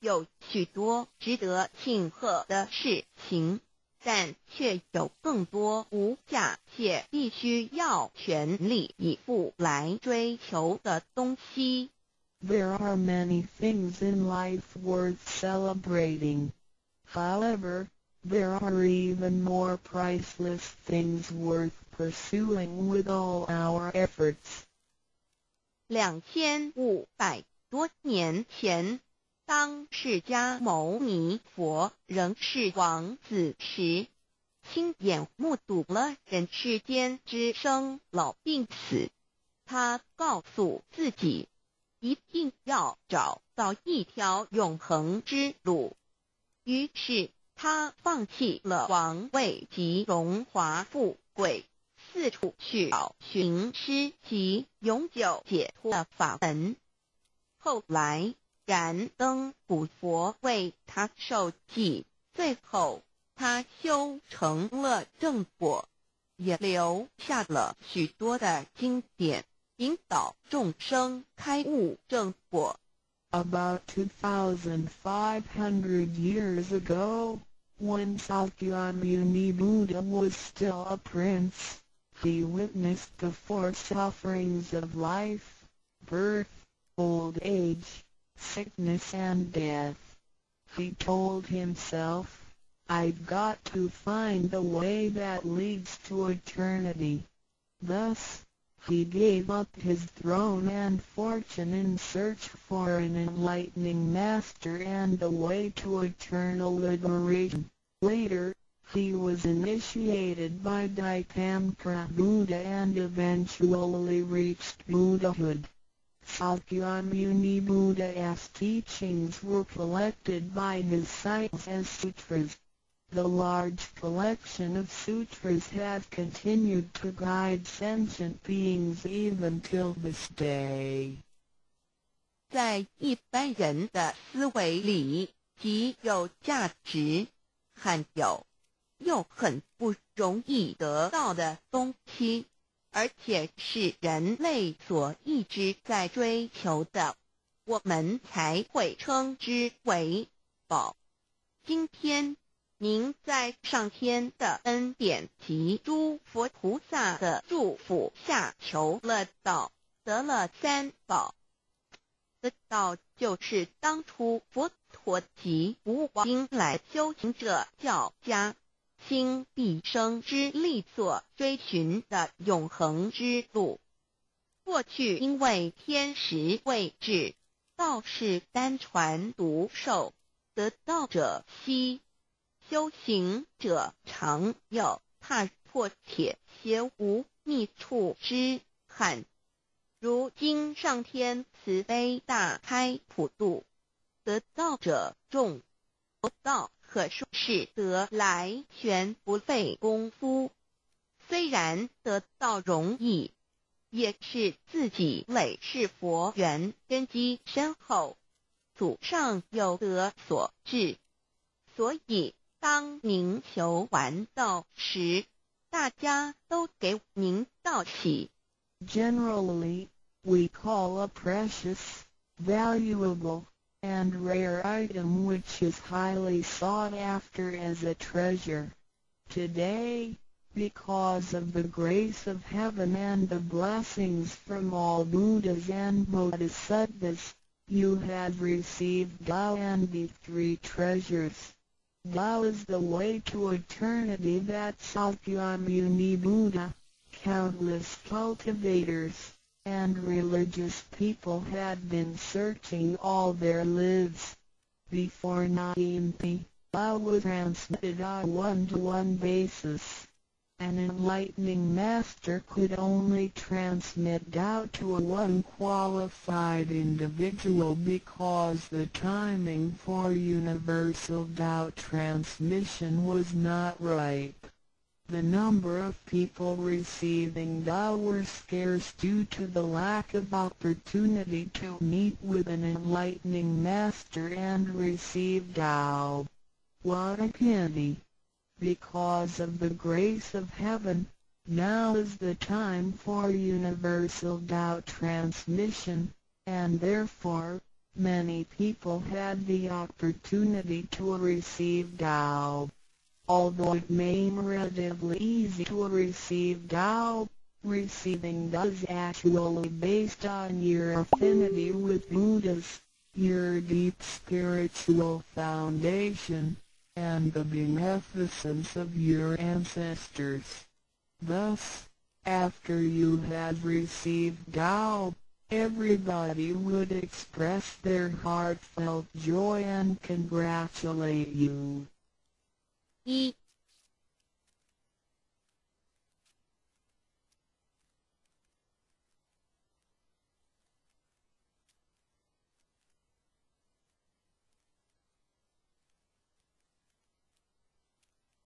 有许多值得庆贺的事情，但却有更多无价且必须要全力以赴来追求的东西。There are many things in life worth celebrating. However, there are even more priceless things worth pursuing with all our efforts. 两千五百多年前。 当释迦牟尼佛仍是王子时，亲眼目睹了人世间之生老病死。他告诉自己，一定要找到一条永恒之路。于是，他放弃了王位及荣华富贵，四处去找寻师及永久解脱的法门。后来。燃灯古佛为他受记，最后他修成了正果，也留下了许多的经典，引导众生开悟正果。About 2,500 years ago, when Sakyamuni Buddha was still a prince, he witnessed the four sufferings of life, birth, old age, sickness and death. He told himself, I've got to find the way that leads to eternity. Thus, he gave up his throne and fortune in search for an enlightening master and the way to eternal liberation. Later, he was initiated by Dipamkara Buddha and eventually reached Buddhahood. Sakyamuni Buddha's teachings were collected by his sites as sutras. The large collection of sutras have continued to guide sentient beings even till this day. 在一般人的思维里，极有价值、罕有又很不容易得到的东西。而且是人类所一直在追求的，我们才会称之为宝。今天，您在上天的恩典及诸佛菩萨的祝福下求了道，得了三宝。这道就是当初佛陀及无往来修行者教家。经毕生之力所追寻的永恒之路。过去因为天时未至，道士单传独授，得道者稀，修行者常有，踏破铁鞋无觅处之憾。如今上天慈悲大开普度，得道者众，不道。可说是得来全不费功夫，虽然得到容易，也是自己累世佛缘根基深厚，祖上有德所致。所以当您求完道时，大家都给您道喜。Generally, we call a precious, valuable. And rare item which is highly sought after as a treasure. Today, because of the grace of heaven and the blessings from all Buddhas and Bodhisattvas, you have received Tao and the three treasures. Tao is the way to eternity that Sakyamuni Buddha, countless cultivators, and religious people had been searching all their lives. Before 19p, Tao was transmitted on a one-to-one basis. An enlightening master could only transmit Tao to a one qualified individual because the timing for universal Tao transmission was not ripe. The number of people receiving Tao were scarce due to the lack of opportunity to meet with an enlightening master and receive Tao. What a pity! Because of the grace of heaven, now is the time for universal Tao transmission, and therefore, many people had the opportunity to receive Tao. Although it may be relatively easy to receive Tao, receiving does actually based on your affinity with Buddhas, your deep spiritual foundation, and the beneficence of your ancestors. Thus, after you had received Tao, everybody would express their heartfelt joy and congratulate you. い。